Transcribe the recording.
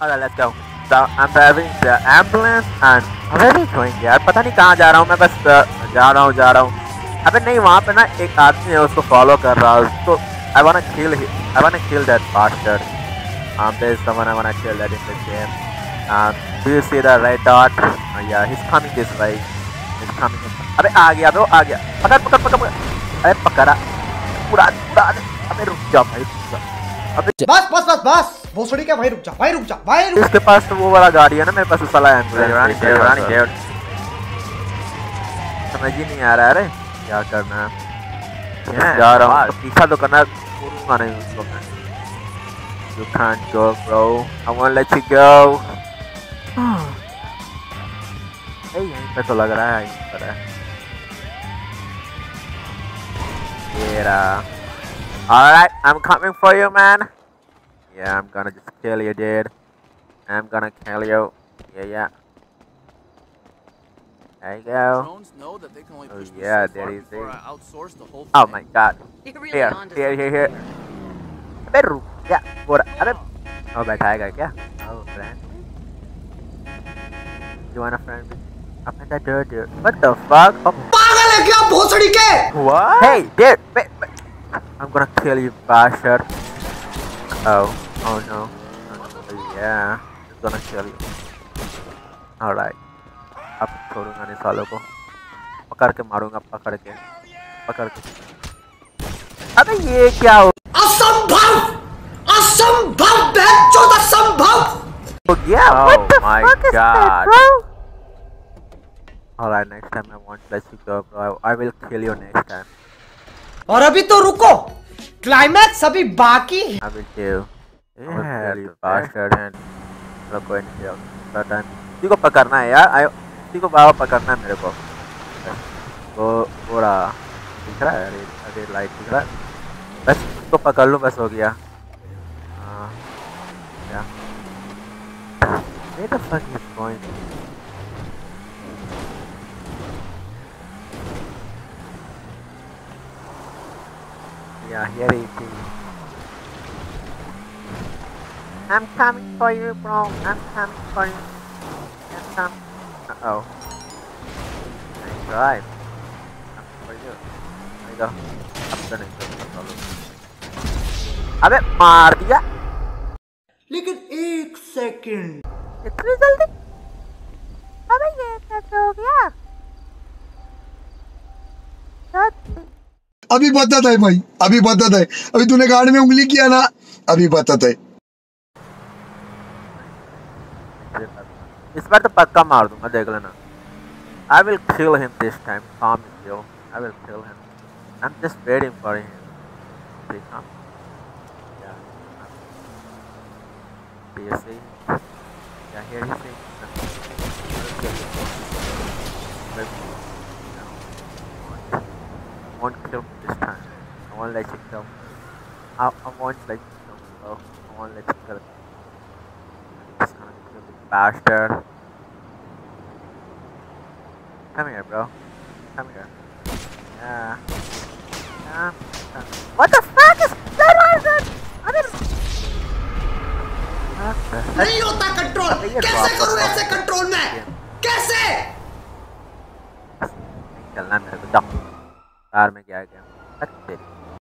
Alright, let's go. So I'm driving the ambulance and where are we going यार पता नहीं कहाँ जा रहा हूँ मैं बस uh, जा रहा हूँ जा रहा हूँ अबे नहीं वहाँ पे ना एक आदमी है उसको फॉलो कर रहा है उसको I wanna kill him I wanna kill that bastard um there's someone I wanna kill that in this game um do you see the red dot uh, yeah he's coming this way he's coming this अबे आ गया बे आ गया पकड़ पकड़ पकड़ पकड़ अरे पकड़ा उड़ा अबे रुक जा भाई अबे बस बस बस बस भोसड़ी का भाई रुक जा भाई रुक जा भाई रुक इसके पास तो वो वाला गाड़ी है ना मेरे पास उस वाला एंबुलेंस समझ ही नहीं आ रहा अरे। क्या करना? है जा रहा हूँ। पीछा तो करना करूँगा नहीं उसको मैं। You can't go bro. I won't let you go. ए यहीं पे तो लग रहा है यहीं पर है। तेरा Alright, I'm coming for you, man. Yeah, I'm gonna just kill you, dude. I'm gonna kill you. Yeah, yeah. There you go. Drones know that they can only Oh, push me yeah, so there far is before a- I outsource the whole Oh thing. my god. You're really Here, onto here, something. here, here. अबे रुक क्या बोरा अबे ओ बैठाएगा क्या Oh, friend. You want a friend? Open the door, dude. What the fuck? Oh, पागल है क्या भोसड़ी के what? Hey, dude, wait, wait. I'm gonna kill you, bastard. Oh, Oh no. Oh, yeah, I'm gonna kill you. Alright. अब छोड़ूँगा नहीं सालों को पकड़ के मारूँगा पकड़ के पकड़ के अबे ये क्या हो असंभव असंभव बेचोद असंभव हो गया Oh What the my fuck is that, God. bro? Alright, next time I won't let you go, bro. I, I will kill you next time. और अभी तो रुको क्लाइमैक्स अभी बाकी है I will kill. चलो कोई नहीं. इसी को पकड़ना है यार। इसी को बाबा पकड़ना है मेरे को। वो वो रहा। दिख रहा है? अरे अरे लाइट दिख रहा है। बस उसको पकड़ लो बस हो गया। हाँ। क्या? Where the fuck is going? Yeah, here it is. I'm coming for you, bro. I'm coming for you. I'm coming. Uh-oh. Nice drive. अबे मार दिया लेकिन एक सेकंड इतनी जल्दी अबे ये कैसे हो गया अभी बताता है भाई अभी बताता है अभी तूने गाड़ी में उंगली किया ना अभी बताता है इस बार तो पक्का मार दूँगा देख लेना will kill him. I'm just waiting for him. See, come. Yeah. Do you see? Yeah, here you see. But, no. I won't let you him. I, I won't let you bro. I won't let you kill bastard. Come here, bro. Come here. Yeah. Yeah. Uh, What the fuck is that? that? I didn't. What the heck? नहीं होता control अबे ये कैसे drop करूं है। ऐसे control में कैसे नहीं चलना मेरे को जाओ कार में क्या है क्या